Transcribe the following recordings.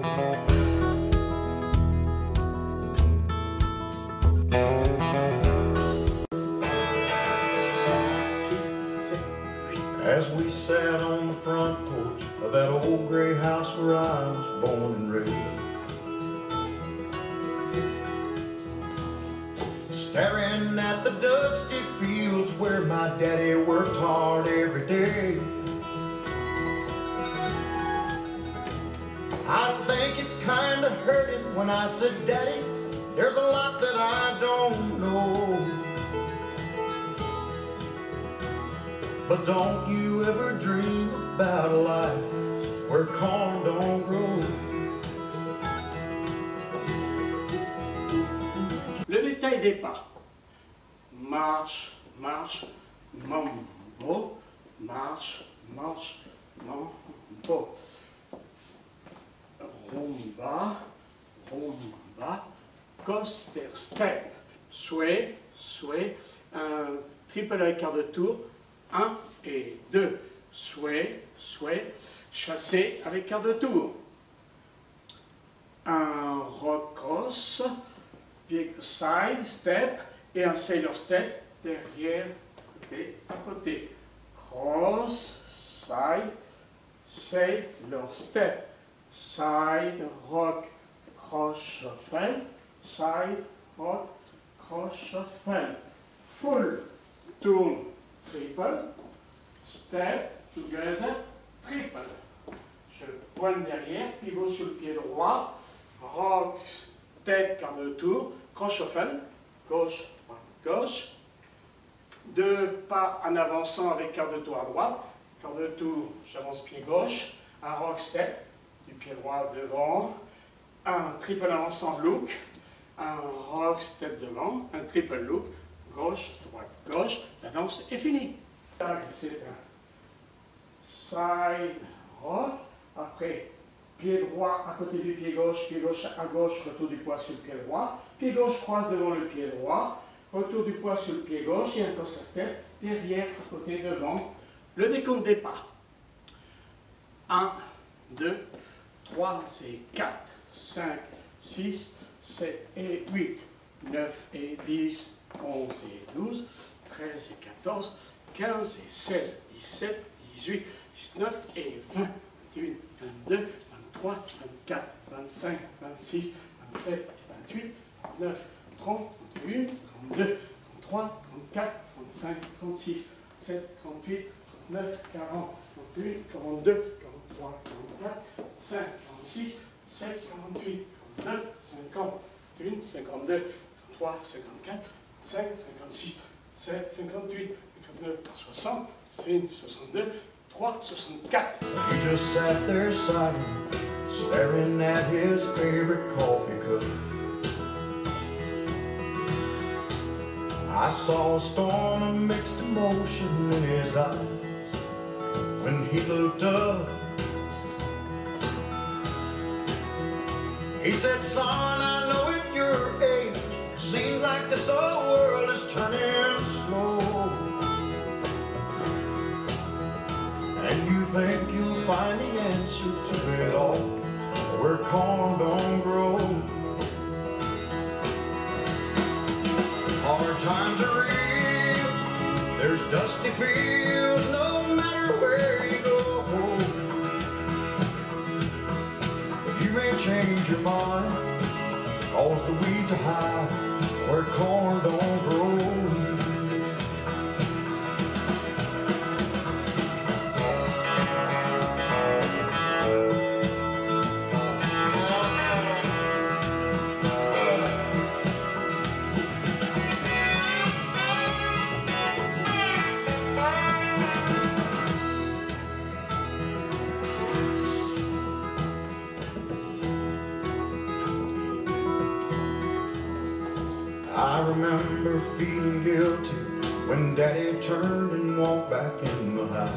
As we sat on the front porch of that old gray house where I was born and raised Staring at the dusty fields where my daddy worked hard every day think it kinda hurt him when I said, Daddy, there's a lot that I don't know But don't you ever dream about a life where corn don't grow. Le détail des pas. Marche, marche, mambo, marche, marche, mambo. Rumba, rumba, coaster step, sway, sway, un triple avec quart de tour, 1 et 2. Sway, sway, chassé avec quart de tour. Un rock cross, side step et un sailor step derrière, côté à côté. Cross, side, sailor step, side rock, cross shuffle, side rock, cross shuffle. Full tourne triple, step, together, triple. Je pointe derrière, pivot sur le pied droit, rock, tête, quart de tour, cross shuffle, gauche, droite, gauche. Deux pas en avançant avec quart de tour à droite, quart de tour, j'avance pied gauche, un rock step, du pied droit devant, un triple avançant look, un rock step devant, un triple look, gauche, droite, gauche, la danse est finie. C'est un side rock, après pied droit à côté du pied gauche, pied gauche à gauche, retour du poids sur le pied droit, pied gauche croise devant le pied droit, retour du poids sur le pied gauche et un sa tête, derrière, à côté, devant. Le décompte des pas. 1, 2, 3 et 4, 5, 6, 7 et 8, 9 et 10, 11 et 12, 13 et 14, 15 et 16, 17, 18, 19 et 20, 21, 22, 23, 24, 25, 26, 27, 28, 29, 30, 31, 32, 33, 34, 35, 36, 7, 38, 39, 40, 41, 42, 43, 44, 5, 46, 7, 48, 49, 50, 51, 52, 53, 54, 5, 56, 7, 58, 59, 60, 61, 62, 3, 64. He just sat there silent, staring at his favorite coffee cup. I saw a storm of mixed emotion in his eyes when he looked up. He said, son, I know at your age, seems like this whole world is turning slow. And you think you'll find the answer to it all where corn don't grow. Hard times are real, there's dusty fields weeds high where corn don't I remember feeling guilty when Daddy turned and walked back in the house.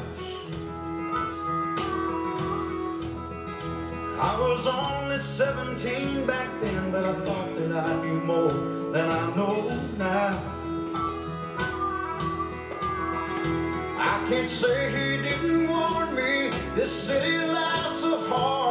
I was only 17 back then, but I thought that I knew more than I know now. I can't say he didn't warn me, this city life's so hard.